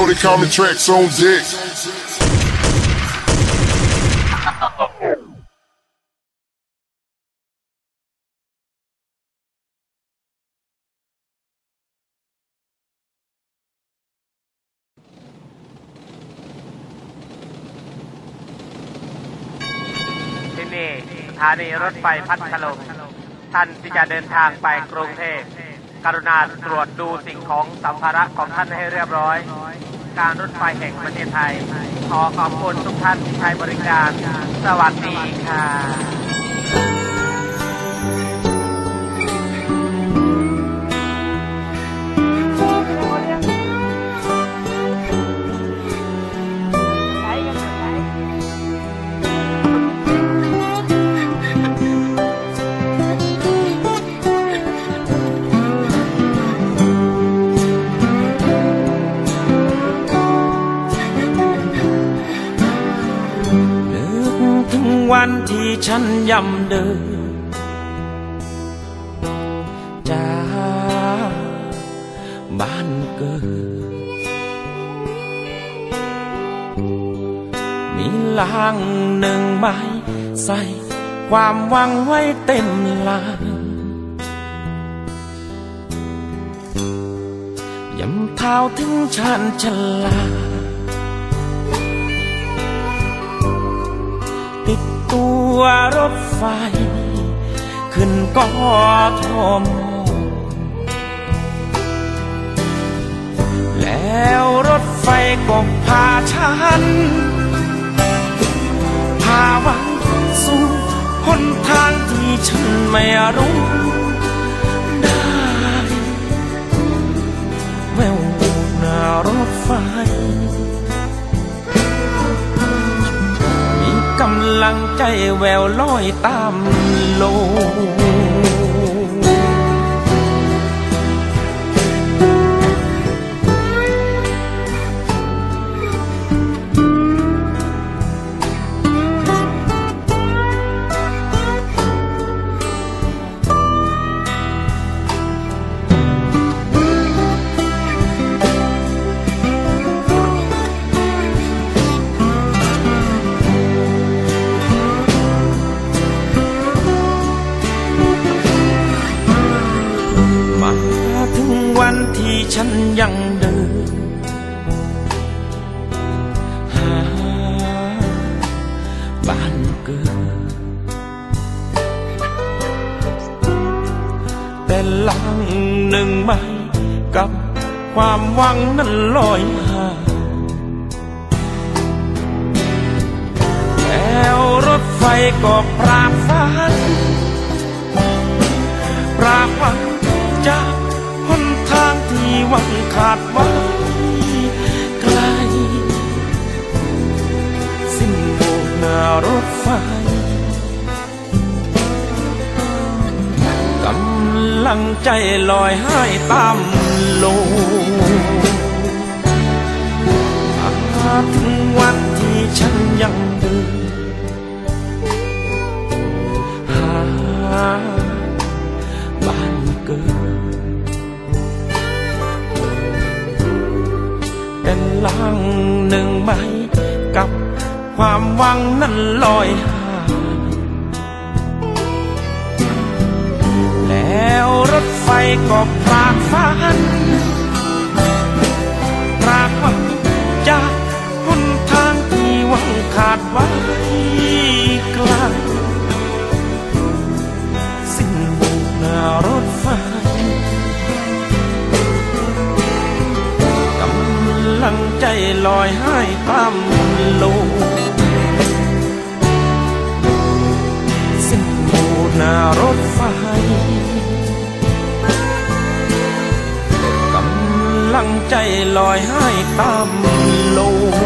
know they call me tracks on deck. ที่นี่สถานีรถไฟพัทลุงท่านที่จะเดินทางไปกรุงเทพกรุณาตรวจดูสิ่งของสัมภาระของท่านให้เรียบร้อย การรถไฟแห่งประเทศไทย ขอขอบคุณทุกท่านที่ใช้บริการ สวัสดีค่ะันที่ฉันย่ำเดินจากบ้านเกิด มีลางหนึ่งใบใส่ความหวังไว้เต็มลางยำเท้าถึงฉันชลา ตัวรถไฟ ขึ้นกทมแล้วรถไฟก็พาฉัน พาวังสู่หนทางที่ฉันไม่รู้ได้แววหน้ารถไฟ กำลังใจแววลอยตามลม เดินหาบ้านเกิดแต่ลังหนึ่งไม่กับความหวังนั้นลอยห่างแล้วรถไฟก็ปราบฝัน ลังใจลอยให้ตามลมาถึงวันที่ฉันยังเดินหาบ้านเกิดแต่หลังหนึ่งใบกับความหวังนั้นลอยหา วรถไฟก็พลากฝันพรากวังจากหนทางที่หวังขาดไว้ไกลสิ้นโบกหน้ารถไฟกำลังใจลอยให้ตามลกสิ้นบกหน้ารถไฟ ลังใจลอยให้ตามลก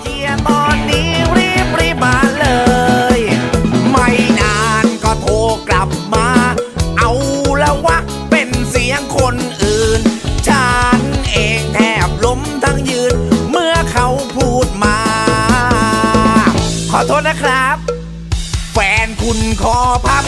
เฮียตอนนี้รีบรีบมาเลย ไม่นานก็โทรกลับมา เอาละวะ เป็นเสียงคนอื่น ฉันเองแทบล้มทั้งยืน เมื่อเขาพูดมา ขอโทษนะครับ แฟนคุณคอพับ